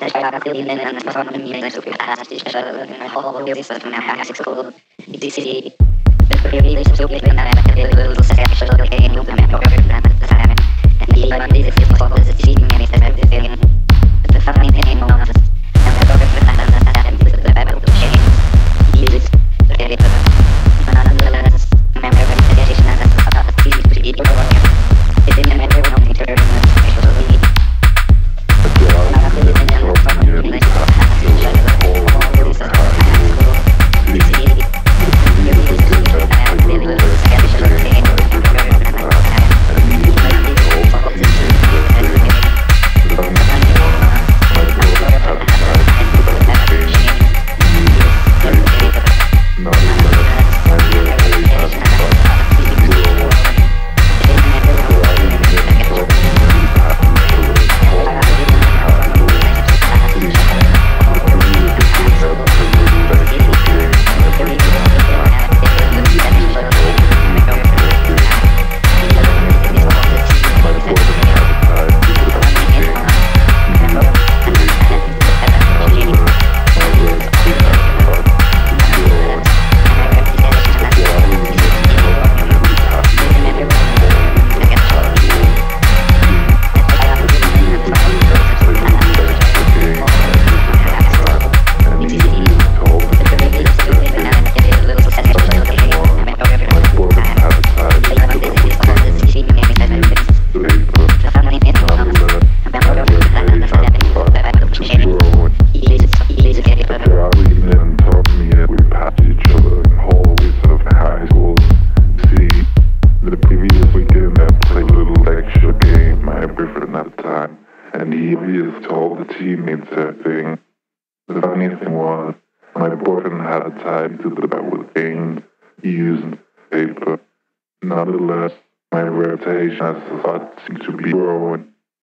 At billion and så har man millions uppgifter här, styrs av håll och resurser från den här skolan. Det är det. Det är det som är uppgiften där, At a time and he just told the teammates that thing. The funny thing was, my boyfriend had a time to the bed with games using paper. Nonetheless, my reputation as thought seemed to be growing.